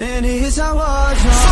and it's our wardrobe.